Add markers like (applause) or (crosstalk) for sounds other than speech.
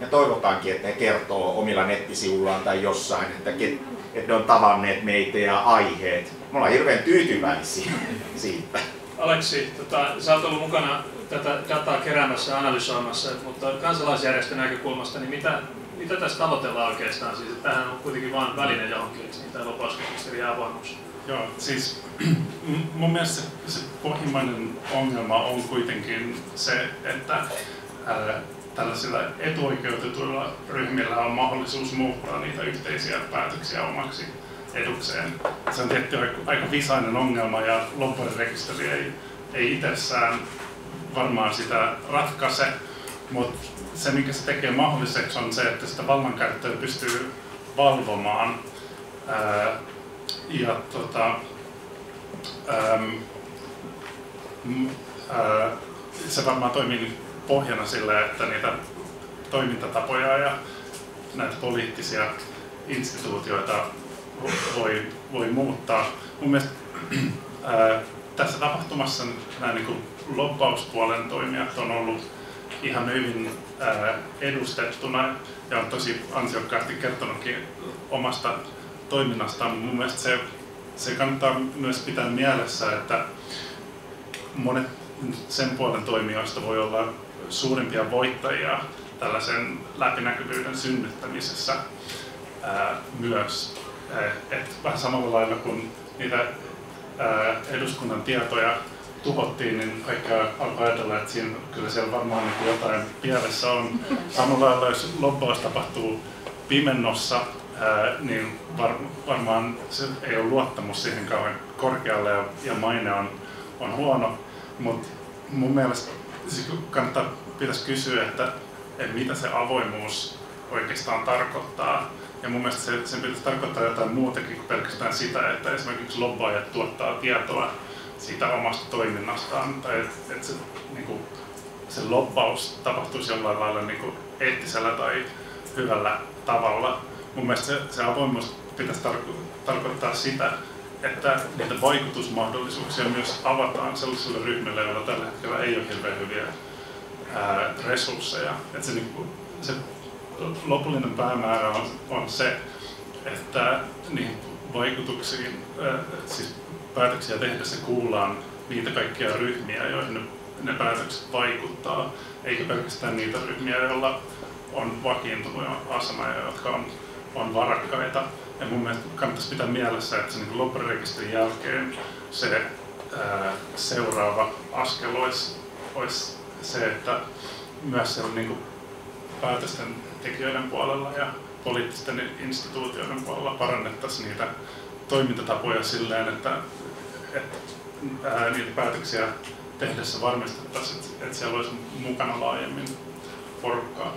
ja toivotaankin, että ne kertoo omilla nettisivuillaan tai jossain, että, että ne on tavanneet meitä ja aiheet. Me ollaan hirveän tyytyväisiä (laughs) siitä. Aleksi, tota, sä oot ollut mukana tätä dataa keräämässä ja analysoimassa, mutta kansalaisjärjestön näkökulmasta, niin mitä, mitä tässä tavoitellaan oikeastaan? Siis, että tämähän on kuitenkin vain väline johonkin, eikö niin tämä lupausrekisteri ja avoimuus? Joo, siis (clears throat) mun mielestä se, se pohjimmainen ongelma on kuitenkin se, että ää, tällaisilla etuoikeutetuilla ryhmillä on mahdollisuus muuttaa niitä yhteisiä päätöksiä omaksi edukseen. Se on tietty aika visainen ongelma ja lobbarirekisteri ei, ei itsessään varmaan sitä ratkaise, mutta se mikä se tekee mahdolliseksi on se, että sitä vallankäyttöä pystyy valvomaan. Ää, ja tota, äm, ää, se varmaan toimii pohjana sille, että niitä toimintatapoja ja näitä poliittisia instituutioita voi, voi muuttaa. Mun mielestä (clears throat) ää, tässä tapahtumassa nämä niin lobbauspuolen toimijat on ollut ihan hyvin ää, edustettuna ja on tosi ansiokkaasti kertonutkin omasta toiminnastaan. Mun mielestä se, se kannattaa myös pitää mielessä, että monet sen puolen toimijoista voi olla suurimpia voittajia tällaisen läpinäkyvyyden synnyttämisessä ää, myös. Et vähän samalla lailla kuin niitä ää, eduskunnan tietoja tuhottiin, niin kaikki alkoi ajatella, että siinä, kyllä siellä varmaan niin jotain pielessä on. Samalla lailla, jos lobbaus tapahtuu pimennossa, ää, niin var, varmaan se ei ole luottamus siihen kauhean korkealle ja, ja maine on, on huono. Mutta mun mielestä kannattaa, pitäisi kysyä, että, että mitä se avoimuus oikeastaan tarkoittaa. Ja mun mielestä se, sen pitäisi tarkoittaa jotain muutakin kuin pelkästään sitä, että esimerkiksi lobbaajat tuottaa tietoa siitä omasta toiminnastaan, tai että et se, niin kuin, se lobbaus tapahtuisi jollain lailla niin kuin eettisellä tai hyvällä tavalla. Mun mielestä se, se avoimuus pitäisi tarko- tarkoittaa sitä, että niitä vaikutusmahdollisuuksia myös avataan sellaisille ryhmille, joilla tällä hetkellä ei ole hirveän hyviä ää, resursseja. Että se, niin kuin, se lopullinen päämäärä on, on se, että niihin vaikutuksiin, ää, siis päätöksiä tehdessä kuullaan niitä kaikkia ryhmiä, joihin ne, ne päätökset vaikuttaa, eikä pelkästään niitä ryhmiä, joilla on vakiintunut asema ja jotka on, on varakkaita. Ja mun mielestä kannattaisi pitää mielessä, että se niin lobbarirekisterin jälkeen se ää, seuraava askel olisi, olisi se, että myös siellä niin kuin päätösten tekijöiden puolella ja poliittisten instituutioiden puolella parannettaisiin niitä toimintatapoja silleen, että, että ää, niitä päätöksiä tehdessä varmistettaisiin, että siellä olisi mukana laajemmin porukkaa.